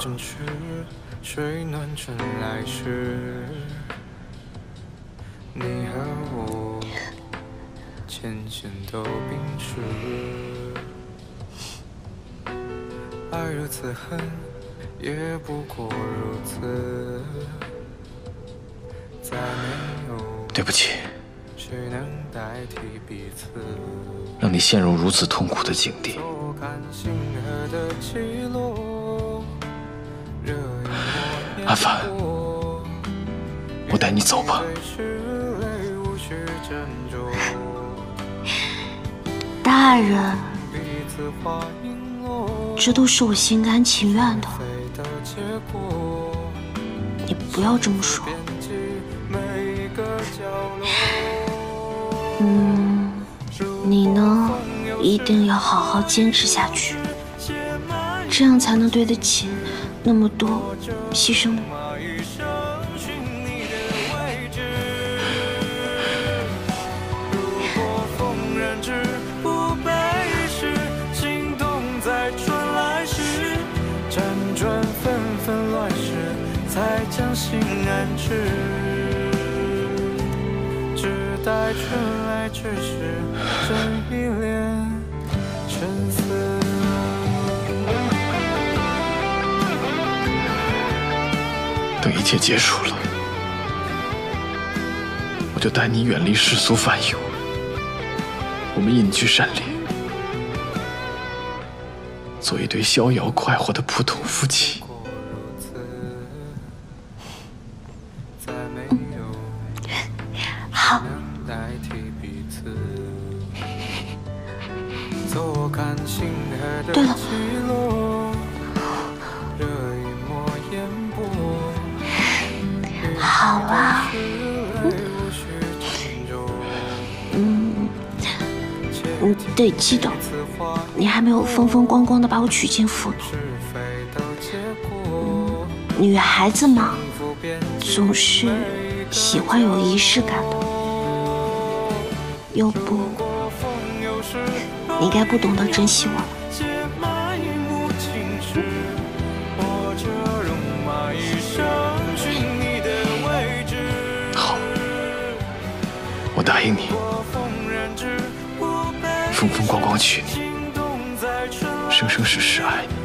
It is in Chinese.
真挚，水暖春来时，你和我渐渐都冰释。爱如此恨，也不过如此。再没有对不起，谁能代替彼此。让你陷入如此痛苦的境地。阿凡我带你走吧。大人，这都是我心甘情愿的，你不要这么说。嗯，你呢，一定要好好坚持下去，这样才能对得起那么多牺牲的人。马一生寻你的位置。如果风染指不被时，心动在春来时，辗转纷纷乱世，才将心安置。只待春来之时，这一帘等一切结束了，我就带你远离世俗烦忧，我们隐居山林，做一对逍遥快活的普通夫妻。过如此，再没有好，对了好啊，是泪无需斟酌。嗯，你得记得，你还没有风风光光的把我娶进府呢。女孩子嘛，总是喜欢有仪式感的。要不，你该不懂得珍惜我了。陪你，风风光光娶你，生生世世爱你。